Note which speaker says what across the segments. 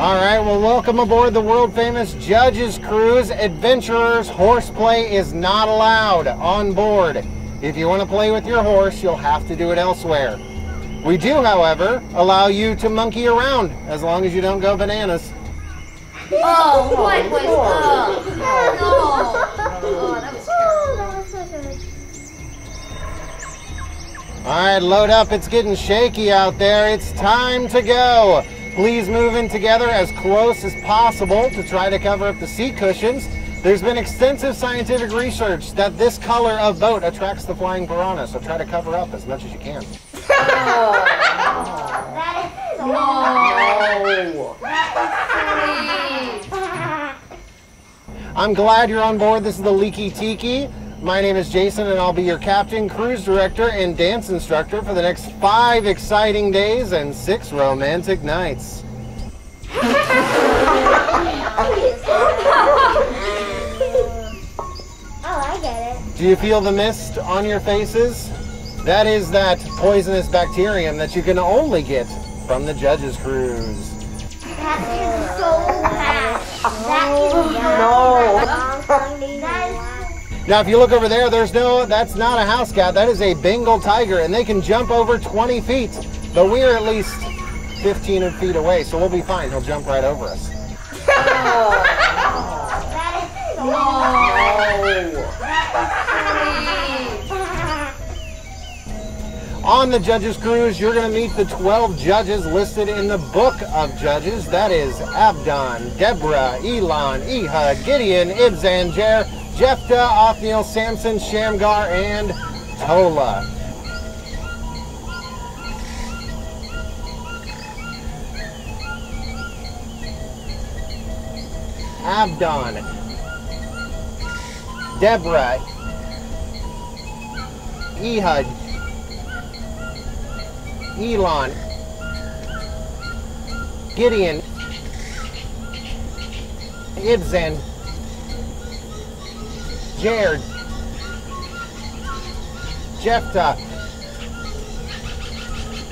Speaker 1: All right, well, welcome aboard the world famous Judges Cruise. Adventurers, horseplay is not allowed on board. If you want to play with your horse, you'll have to do it elsewhere. We do, however, allow you to monkey around as long as you don't go bananas.
Speaker 2: Oh, what was up? Oh, oh, that was.
Speaker 1: All right, load up. It's getting shaky out there. It's time to go. Please move in together as close as possible to try to cover up the seat cushions. There's been extensive scientific research that this color of boat attracts the flying piranha, so try to cover up as much as you can.
Speaker 2: No.
Speaker 1: I'm glad you're on board. This is the Leaky Tiki. My name is Jason, and I'll be your captain, cruise director, and dance instructor for the next five exciting days and six romantic nights.
Speaker 3: Oh, I get it.
Speaker 1: Do you feel the mist on your faces? That is that poisonous bacterium that you can only get from the Judge's Cruise.
Speaker 3: That is so bad. That is
Speaker 4: No.
Speaker 1: Now, if you look over there, there's no, that's not a house cat. That is a Bengal tiger, and they can jump over 20 feet. But we're at least 15 feet away, so we'll be fine. He'll jump right over us.
Speaker 3: that is so
Speaker 1: On the Judges Cruise, you're going to meet the 12 judges listed in the Book of Judges. That is Abdon, Deborah, Elon, Ehud, Gideon, Ibzan, Jer, Jephthah, Othniel, Samson, Shamgar, and Tola. Abdon, Deborah, Ehud, Elon, Gideon, Ibzan, Jared, Jephthah,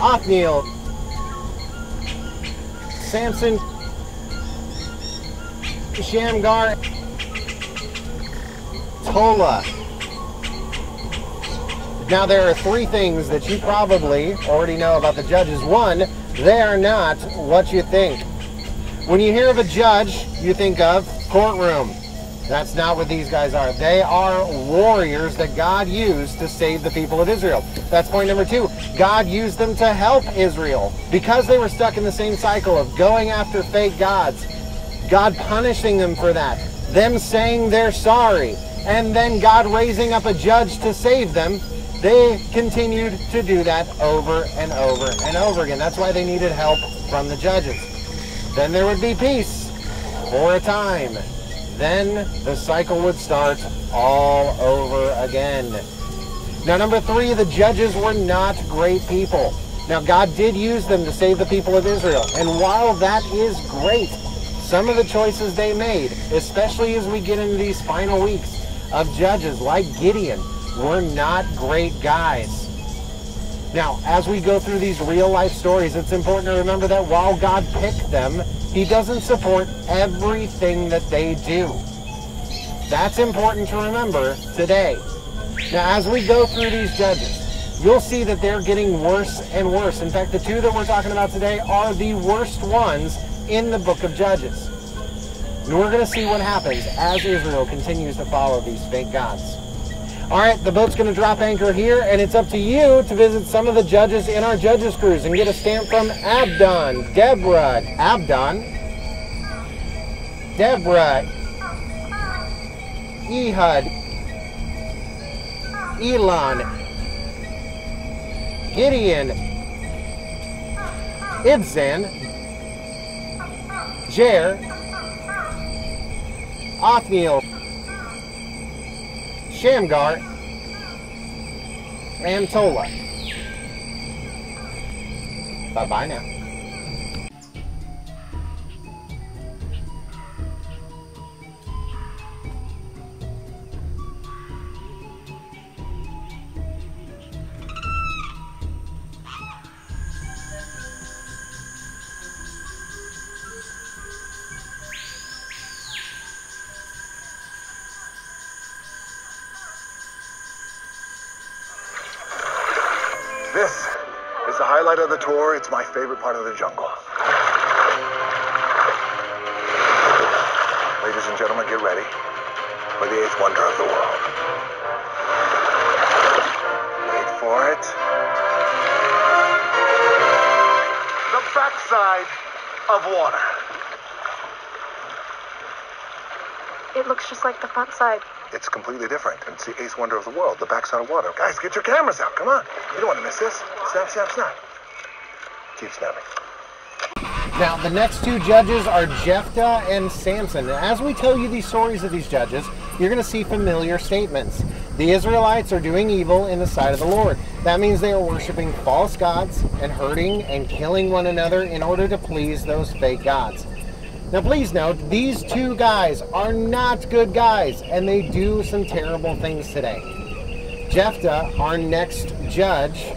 Speaker 1: Othniel, Samson, Shamgar, Tola. Now, there are three things that you probably already know about the judges. One, they are not what you think. When you hear of a judge, you think of courtroom. That's not what these guys are. They are warriors that God used to save the people of Israel. That's point number two. God used them to help Israel because they were stuck in the same cycle of going after fake gods. God punishing them for that, them saying they're sorry, and then God raising up a judge to save them. They continued to do that over and over and over again. That's why they needed help from the judges. Then there would be peace for a time. Then the cycle would start all over again. Now, number three, the judges were not great people. Now, God did use them to save the people of Israel. And while that is great, some of the choices they made, especially as we get into these final weeks of judges like Gideon, were not great guys. Now, as we go through these real life stories, it's important to remember that while God picked them, He doesn't support everything that they do. That's important to remember today. Now, as we go through these judges, you'll see that they're getting worse and worse. In fact, the two that we're talking about today are the worst ones in the book of Judges. And we're going to see what happens as Israel continues to follow these fake gods. All right, the boat's going to drop anchor here, and it's up to you to visit some of the judges in our judges cruise and get a stamp from Abdon, Deborah, Abdon, Deborah, Ehud, Elon, Gideon, Ibzan, Jer, Othniel, Shamgar, and Tola. Bye-bye now.
Speaker 5: The highlight of the tour. It's my favorite part of the jungle. Ladies and gentlemen, get ready for the eighth wonder of the world. Wait for it. The backside of water.
Speaker 6: It looks just like the front side.
Speaker 5: It's completely different. It's the eighth wonder of the world, the backside of water. Guys, get your cameras out. Come on. You don't want to miss this. Snap, snap, snap. Keep snapping.
Speaker 1: Now, the next two judges are Jephthah and Samson. And as we tell you these stories of these judges, you're going to see familiar statements. The Israelites are doing evil in the sight of the Lord. That means they are worshiping false gods and hurting and killing one another in order to please those fake gods. Now, please note, these two guys are not good guys, and they do some terrible things today. Jephthah, our next judge,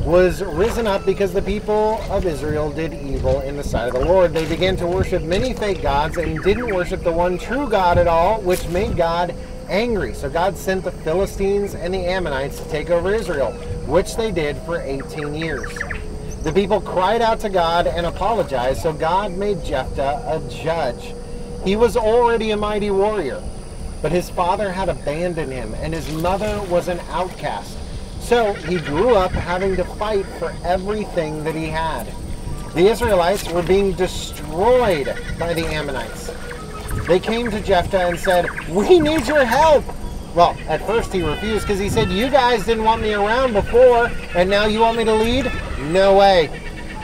Speaker 1: was risen up because the people of Israel did evil in the sight of the Lord. They began to worship many fake gods and didn't worship the one true God at all, which made God angry. So God sent the Philistines and the Ammonites to take over Israel, which they did for 18 years. The people cried out to God and apologized, so God made Jephthah a judge. He was already a mighty warrior, but his father had abandoned him, and his mother was an outcast. So he grew up having to fight for everything that he had. The Israelites were being destroyed by the Ammonites. They came to Jephthah and said, We need your help. Well, at first he refused because he said, You guys didn't want me around before, and now you want me to lead? No way.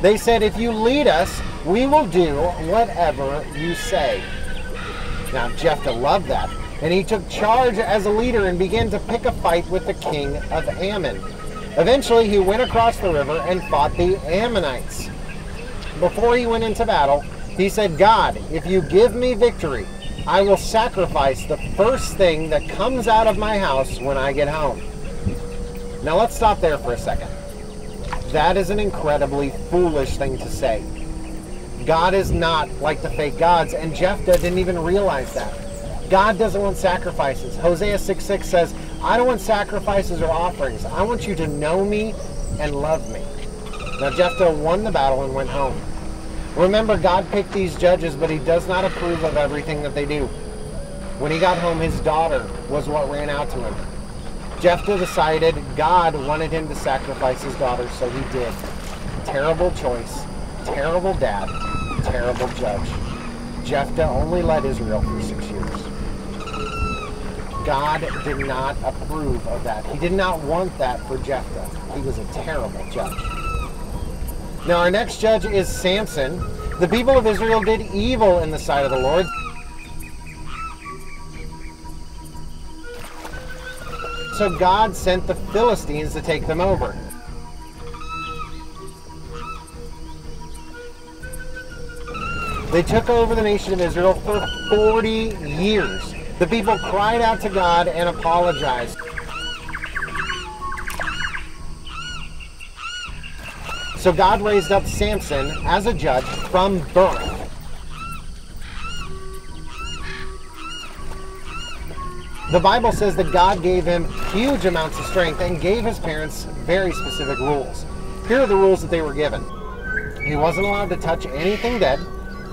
Speaker 1: They said, If you lead us, we will do whatever you say. Now, Jephthah loved that, and he took charge as a leader and began to pick a fight with the king of Ammon. Eventually, he went across the river and fought the Ammonites. Before he went into battle, he said, God, if you give me victory, I will sacrifice the first thing that comes out of my house when I get home. Now let's stop there for a second. That is an incredibly foolish thing to say. God is not like the fake gods, and Jephthah didn't even realize that. God doesn't want sacrifices. Hosea 6 6 says, I don't want sacrifices or offerings. I want you to know me and love me. Now Jephthah won the battle and went home. Remember, God picked these judges, but he does not approve of everything that they do. When he got home, his daughter was what ran out to him. Jephthah decided God wanted him to sacrifice his daughter, so he did. Terrible choice, terrible dad, terrible judge. Jephthah only led Israel for six years. God did not approve of that. He did not want that for Jephthah. He was a terrible judge. Now, our next judge is Samson. The people of Israel did evil in the sight of the Lord. So God sent the Philistines to take them over. They took over the nation of Israel for 40 years. The people cried out to God and apologized. So God raised up Samson as a judge from birth. The Bible says that God gave him huge amounts of strength and gave his parents very specific rules. Here are the rules that they were given. He wasn't allowed to touch anything dead,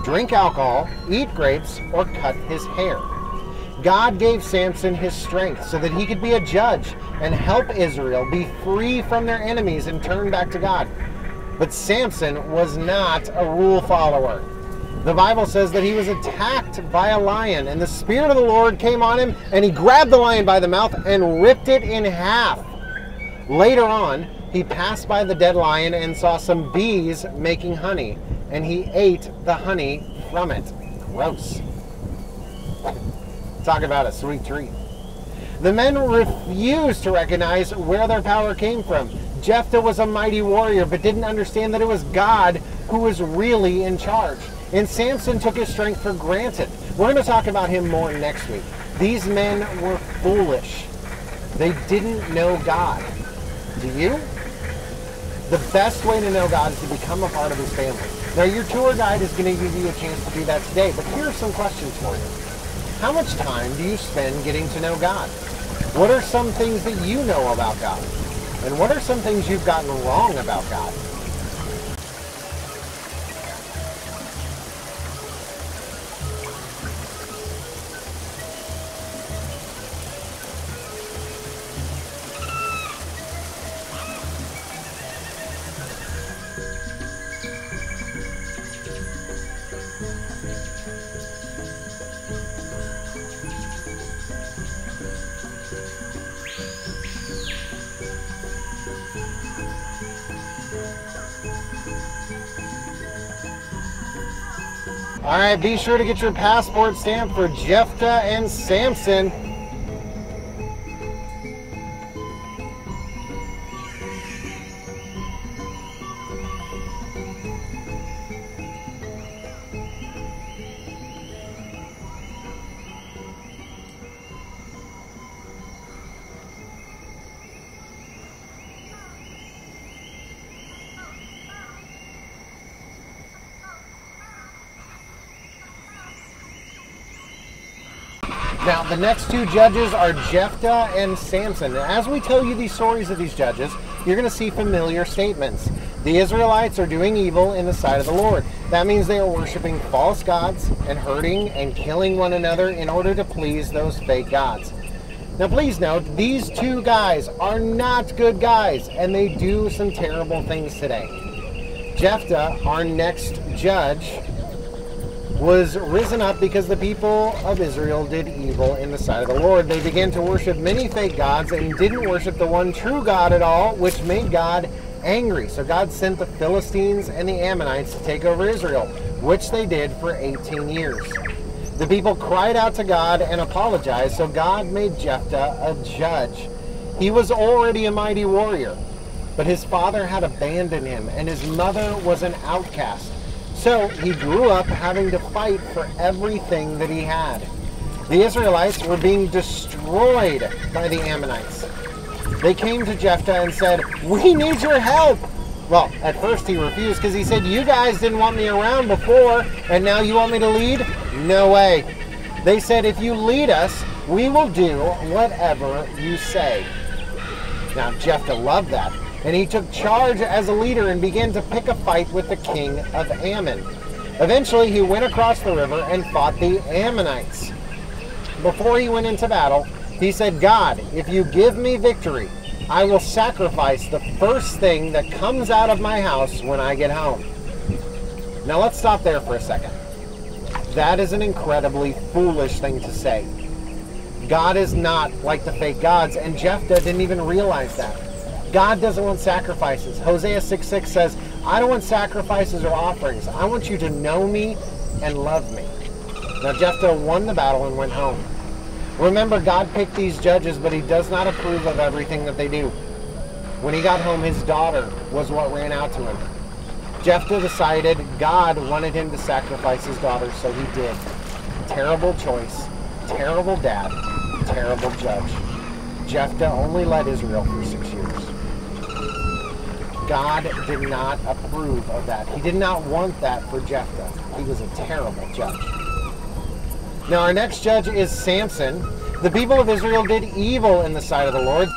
Speaker 1: drink alcohol, eat grapes, or cut his hair. God gave Samson his strength so that he could be a judge and help Israel be free from their enemies and turn back to God. But Samson was not a rule follower. The Bible says that he was attacked by a lion, and the Spirit of the Lord came on him, and he grabbed the lion by the mouth and ripped it in half. Later on, he passed by the dead lion and saw some bees making honey, and he ate the honey from it. Gross. Talk about a sweet treat. The men refused to recognize where their power came from. Jephthah was a mighty warrior, but didn't understand that it was God who was really in charge. And Samson took his strength for granted. We're going to talk about him more next week. These men were foolish. They didn't know God. Do you? The best way to know God is to become a part of his family. Now, your tour guide is going to give you a chance to do that today, but here are some questions for you. How much time do you spend getting to know God? What are some things that you know about God? And what are some things you've gotten wrong about God? Right, be sure to get your passport stamp for Jephthah and Samson. Now, the next two judges are Jephthah and Samson. As we tell you these stories of these judges, you're going to see familiar statements. The Israelites are doing evil in the sight of the Lord. That means they are worshiping false gods and hurting and killing one another in order to please those fake gods. Now, please note, these two guys are not good guys, and they do some terrible things today. Jephthah, our next judge, was risen up because the people of Israel did evil in the sight of the Lord. They began to worship many fake gods and didn't worship the one true God at all, which made God angry. So God sent the Philistines and the Ammonites to take over Israel, which they did for 18 years. The people cried out to God and apologized, so God made Jephthah a judge. He was already a mighty warrior, but his father had abandoned him, and his mother was an outcast. So he grew up having to fight for everything that he had. The Israelites were being destroyed by the Ammonites. They came to Jephthah and said, We need your help. Well, at first he refused because he said, You guys didn't want me around before, and now you want me to lead? No way. They said, If you lead us, we will do whatever you say. Now, Jephthah loved that and he took charge as a leader and began to pick a fight with the king of Ammon. Eventually, he went across the river and fought the Ammonites. Before he went into battle, he said, God, if you give me victory, I will sacrifice the first thing that comes out of my house when I get home. Now, let's stop there for a second. That is an incredibly foolish thing to say. God is not like the fake gods, and Jephthah didn't even realize that. God doesn't want sacrifices. Hosea 6 6 says, I don't want sacrifices or offerings. I want you to know me and love me. Now, Jephthah won the battle and went home. Remember, God picked these judges, but he does not approve of everything that they do. When he got home, his daughter was what ran out to him. Jephthah decided God wanted him to sacrifice his daughter, so he did. Terrible choice, terrible dad, terrible judge. Jephthah only led Israel. God did not approve of that. He did not want that for Jephthah. He was a terrible judge. Now, our next judge is Samson. The people of Israel did evil in the sight of the Lord.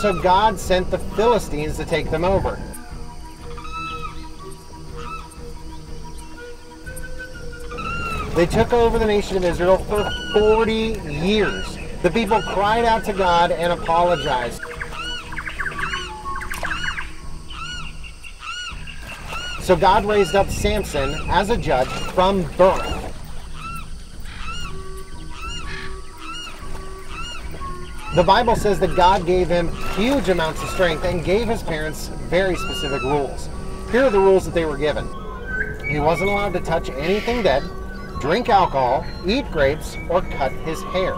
Speaker 1: So God sent the Philistines to take them over. They took over the nation of Israel for 40 years. The people cried out to God and apologized. So God raised up Samson as a judge from birth. The Bible says that God gave him huge amounts of strength and gave his parents very specific rules. Here are the rules that they were given. He wasn't allowed to touch anything dead, drink alcohol, eat grapes, or cut his hair.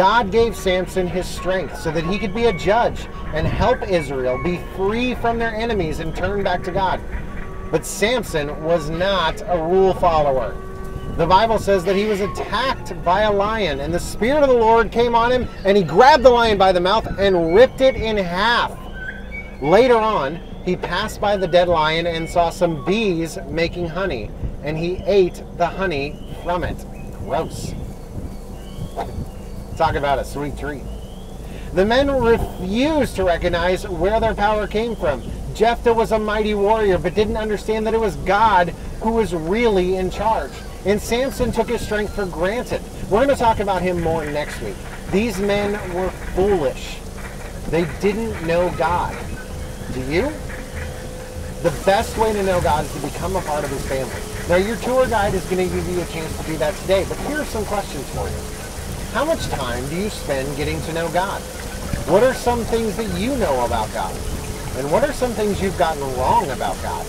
Speaker 1: God gave Samson his strength so that he could be a judge and help Israel be free from their enemies and turn back to God. But Samson was not a rule follower. The Bible says that he was attacked by a lion, and the Spirit of the Lord came on him, and he grabbed the lion by the mouth and ripped it in half. Later on, he passed by the dead lion and saw some bees making honey, and he ate the honey from it. Gross. Talk about a sweet treat. The men refused to recognize where their power came from. Jephthah was a mighty warrior, but didn't understand that it was God who was really in charge. And Samson took his strength for granted. We're going to talk about him more next week. These men were foolish. They didn't know God. Do you? The best way to know God is to become a part of his family. Now, your tour guide is going to give you a chance to do that today, but here are some questions for you. How much time do you spend getting to know God? What are some things that you know about God? And what are some things you've gotten wrong about God?